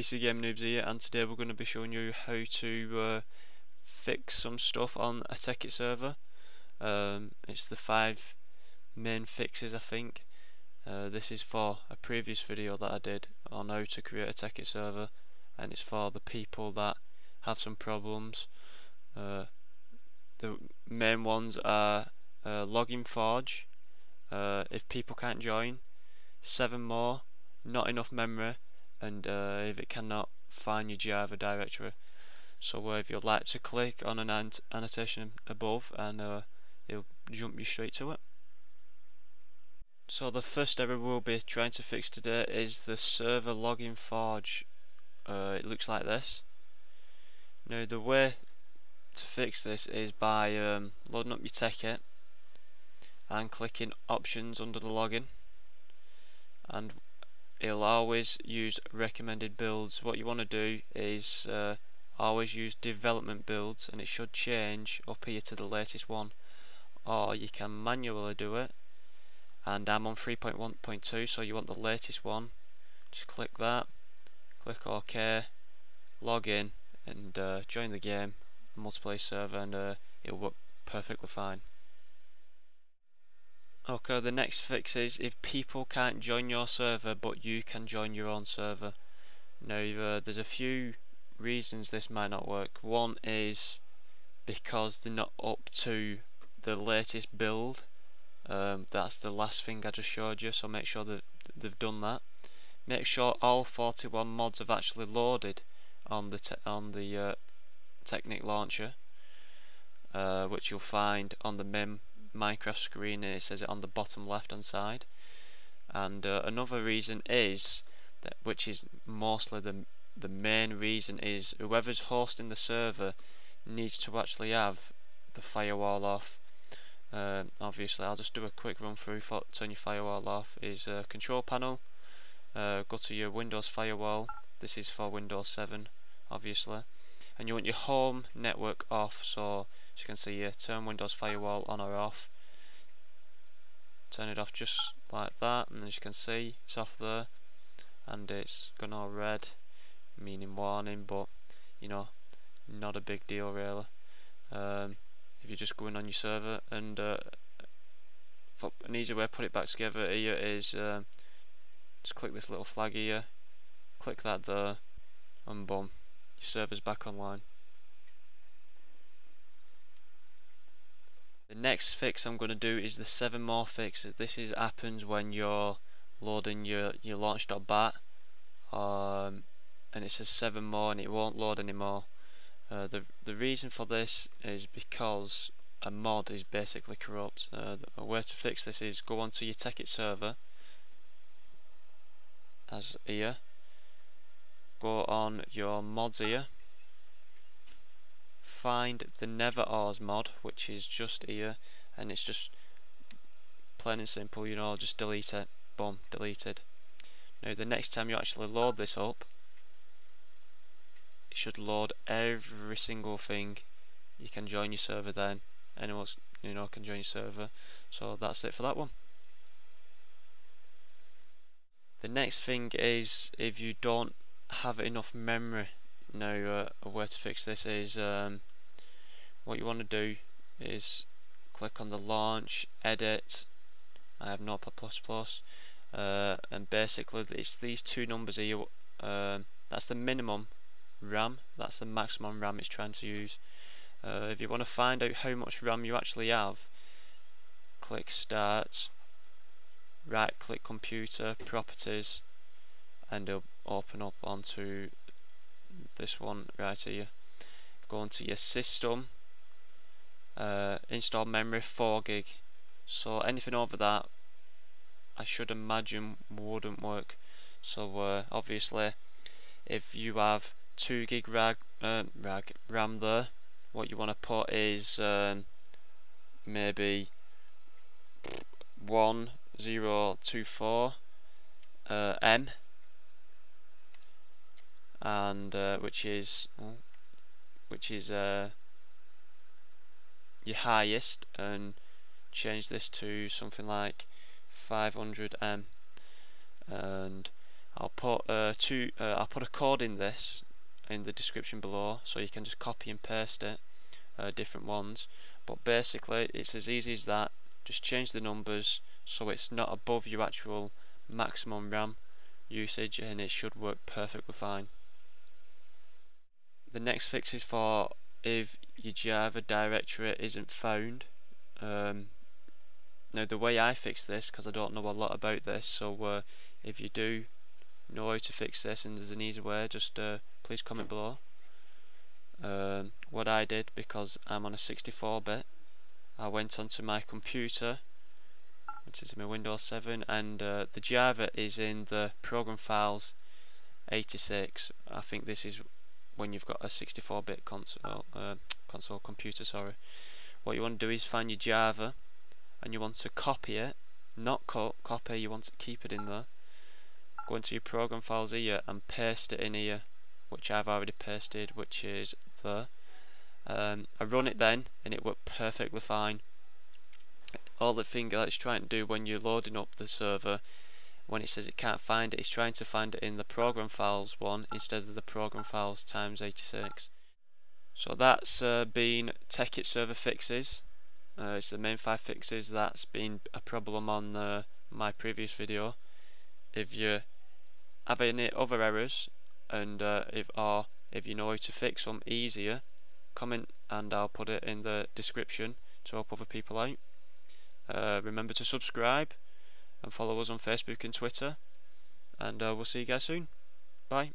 PC Game Noobs here and today we're going to be showing you how to uh, fix some stuff on a Tekkit server. Um, it's the five main fixes I think. Uh, this is for a previous video that I did on how to create a Tekkit server and it's for the people that have some problems. Uh, the main ones are uh, login forge, uh, if people can't join, seven more, not enough memory and uh, if it cannot find your Java directory. So uh, if you'd like to click on an annotation above and uh, it'll jump you straight to it. So the first error we'll be trying to fix today is the server login forge. Uh, it looks like this. Now the way to fix this is by um, loading up your Tekkit and clicking options under the login and it'll always use recommended builds. What you want to do is uh, always use development builds and it should change up here to the latest one. Or you can manually do it. And I'm on 3.1.2 so you want the latest one. Just click that. Click OK. Log in and uh, join the game. Multiplayer server and uh, it'll work perfectly fine Okay, the next fix is if people can't join your server but you can join your own server. Now uh, there's a few reasons this might not work. One is because they're not up to the latest build. Um, that's the last thing I just showed you so make sure that they've done that. Make sure all 41 mods have actually loaded on the on the uh, Technic launcher uh, which you'll find on the MIM Minecraft screen and it says it on the bottom left hand side. And uh, another reason is that which is mostly the the main reason is whoever's hosting the server needs to actually have the firewall off. Uh, obviously I'll just do a quick run through for turn your firewall off is uh, control panel. Uh, go to your Windows firewall. This is for Windows 7 obviously. And you want your home network off so you can see here turn Windows Firewall on or off turn it off just like that and as you can see it's off there and it's gone all red meaning warning but you know not a big deal really um, if you're just going on your server and uh, an easy way to put it back together here is um, just click this little flag here click that there and boom your server's back online. Next fix I'm going to do is the 7 more fix. This is happens when you're loading your, your launch.bat um, and it says 7 more and it won't load anymore. Uh, the, the reason for this is because a mod is basically corrupt. Uh, a way to fix this is go onto your Tekkit server as here go on your mods here find the NetherOres mod which is just here and it's just plain and simple you know just delete it. Boom deleted. Now the next time you actually load this up it should load every single thing. You can join your server then. Anyone you know can join your server. So that's it for that one. The next thing is if you don't have enough memory. Now, uh, where to fix this is um, what you want to do is click on the launch, edit. I have Notepad++, uh, and basically it's these two numbers here. Uh, that's the minimum RAM. That's the maximum RAM it's trying to use. Uh, if you want to find out how much RAM you actually have, click Start, right click Computer, Properties, and it'll open up onto this one right here go onto your system uh, install memory 4 gig. So anything over that I should imagine wouldn't work. So uh, obviously if you have 2 gig rag, uh, rag RAM there what you want to put is um, maybe 1024 uh, M. And uh, which is which is uh, your highest and change this to something like 500 M. And I'll put uh, two uh, I'll put a code in this in the description below so you can just copy and paste it uh, different ones. But basically it's as easy as that. Just change the numbers so it's not above your actual maximum RAM usage and it should work perfectly fine. The next fix is for if your Java directory isn't found um, now the way I fix this because I don't know a lot about this so uh, if you do know how to fix this and there's an easy way just uh, please comment below. Um, what I did because I'm on a 64 bit I went onto my computer which is my Windows 7 and uh, the Java is in the program files 86 I think this is when you've got a 64 bit console uh, console computer sorry. What you want to do is find your Java and you want to copy it not cut copy you want to keep it in there. Go into your program files here and paste it in here which I've already pasted which is there um, I run it then and it worked perfectly fine. All the thing that it's trying to do when you're loading up the server when it says it can't find it it's trying to find it in the program files one instead of the program files times 86 so that's uh, been Tekkit server fixes. Uh, it's the main five fixes. That's been a problem on uh, my previous video. If you have any other errors and uh, if or if you know how to fix them easier comment and I'll put it in the description to help other people out. Uh, remember to subscribe and follow us on Facebook and Twitter. And uh, we'll see you guys soon. Bye